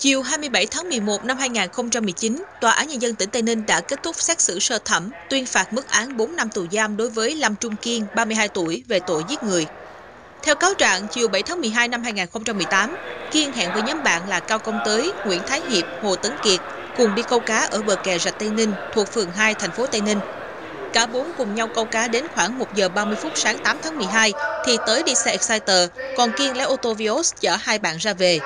Chiều 27 tháng 11 năm 2019, Tòa án Nhân dân tỉnh Tây Ninh đã kết thúc xét xử sơ thẩm, tuyên phạt mức án 4 năm tù giam đối với Lâm Trung Kiên, 32 tuổi, về tội giết người. Theo cáo trạng, chiều 7 tháng 12 năm 2018, Kiên hẹn với nhóm bạn là Cao Công Tới, Nguyễn Thái Hiệp, Hồ Tấn Kiệt cùng đi câu cá ở bờ kè rạch Tây Ninh thuộc phường 2 thành phố Tây Ninh. Cả bốn cùng nhau câu cá đến khoảng 1 giờ 30 phút sáng 8 tháng 12 thì tới đi xe Exciter, còn Kiên lái ô tô Vios chở hai bạn ra về.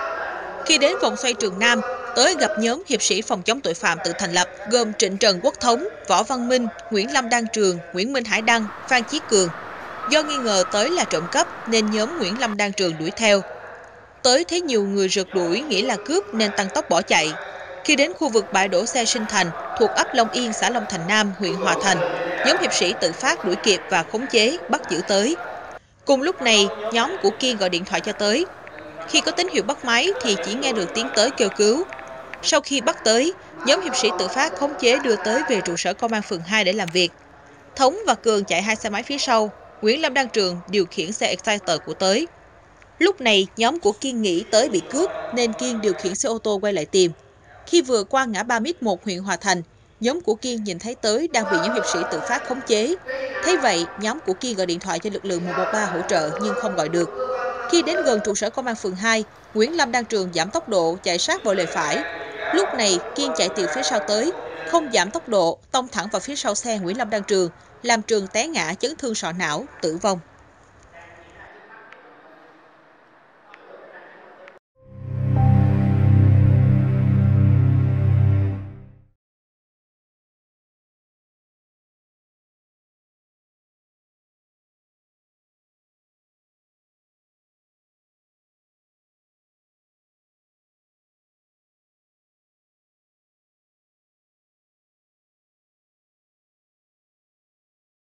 Khi đến vòng xoay Trường Nam, tới gặp nhóm hiệp sĩ phòng chống tội phạm tự thành lập gồm Trịnh Trần Quốc Thống, Võ Văn Minh, Nguyễn Lâm Đăng Trường, Nguyễn Minh Hải Đăng, Phan Chí Cường. Do nghi ngờ tới là trộm cắp nên nhóm Nguyễn Lâm Đăng Trường đuổi theo. Tới thấy nhiều người rượt đuổi nghĩ là cướp nên tăng tốc bỏ chạy. Khi đến khu vực bãi đổ xe Sinh Thành thuộc ấp Long Yên, xã Long Thành Nam, huyện Hòa Thành, nhóm hiệp sĩ tự phát đuổi kịp và khống chế, bắt giữ tới. Cùng lúc này, nhóm của Kiên gọi điện thoại cho tới, khi có tín hiệu bắt máy thì chỉ nghe được tiếng tới kêu cứu. Sau khi bắt tới, nhóm hiệp sĩ tự phát khống chế đưa tới về trụ sở công an phường 2 để làm việc. Thống và Cường chạy hai xe máy phía sau, Nguyễn Lâm Đăng Trường điều khiển xe Exciter của tới. Lúc này, nhóm của Kiên nghĩ tới bị cướp nên Kiên điều khiển xe ô tô quay lại tìm. Khi vừa qua ngã ba mít 1 huyện Hòa Thành, nhóm của Kiên nhìn thấy tới đang bị nhóm hiệp sĩ tự phát khống chế. Thấy vậy, nhóm của Kiên gọi điện thoại cho lực lượng 113 hỗ trợ nhưng không gọi được. Khi đến gần trụ sở công an phường 2, Nguyễn Lâm Đăng Trường giảm tốc độ chạy sát vào lề phải. Lúc này, Kiên chạy từ phía sau tới, không giảm tốc độ, tông thẳng vào phía sau xe Nguyễn Lâm Đăng Trường, làm Trường té ngã chấn thương sọ não, tử vong.